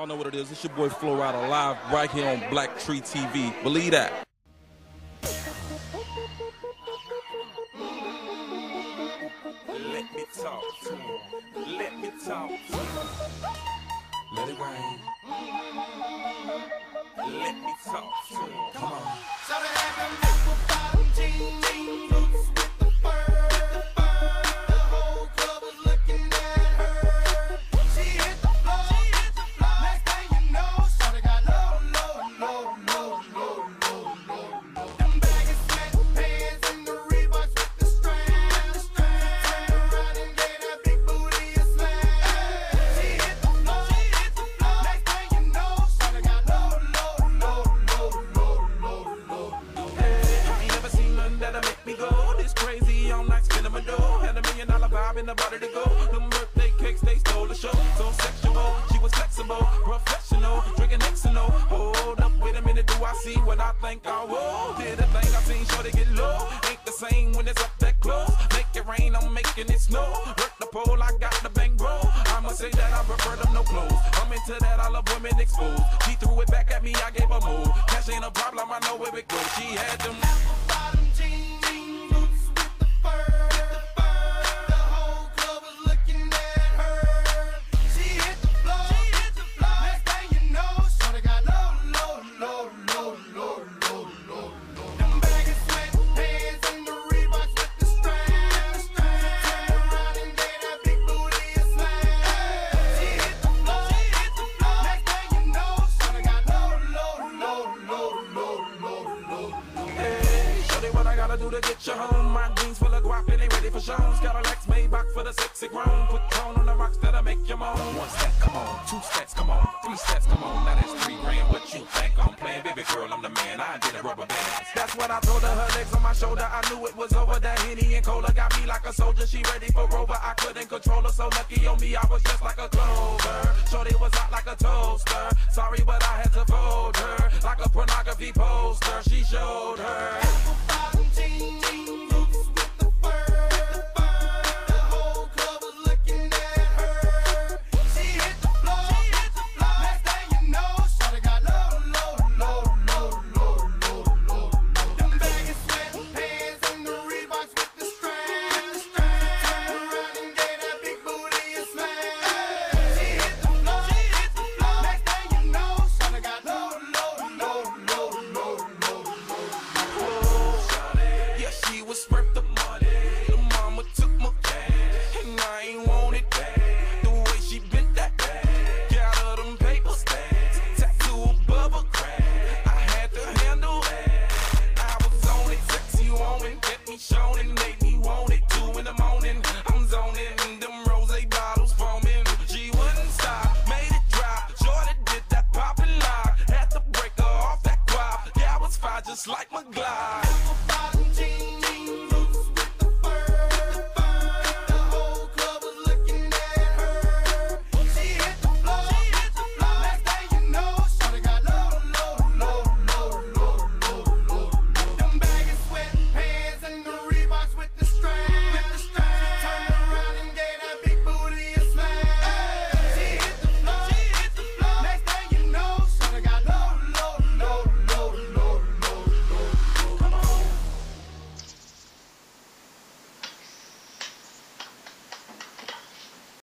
Y'all know what it is. It's your boy Flo Rida live right here on Black Tree TV. Believe that. Let me talk to him. Let me talk to him. Let it rain. Let me talk to him. Come on. Me go this crazy all night spinning my dough. Had a million dollar vibe in the body to go. Them birthday cakes, they stole the show. So sexual, she was flexible, professional, drinking Xano. Hold up, wait a minute, do I see what I think I will? Did a thing I seen, sure to get low. Ain't the same when it's up that close. Make it rain, I'm making it snow. Work the pole, I got the bang bro. I'ma say that I prefer them no clothes. I'm into that, I love women exposed. She threw it back at me, I gave her move. Cash ain't a problem, I know where it goes. She had them. Gotta do to get you home? My jeans full of guap and they ready for shows. Got a Lex Maybach for the sexy grown. Put tone on the rocks that'll make you moan. One step, come on. Two steps, come on. Three steps, come on. Now that's three grand. What you think I'm playing? Baby girl, I'm the man. I did a rubber band. That's what I told her. Her legs on my shoulder. I knew it was over. That Henny and Cola got me like a soldier. She ready for Rover. I couldn't control her. So lucky on me, I was just like a clover. Shorty was hot like a toaster. Sorry, but I had to fold her. Like a pornography poster. She showed her.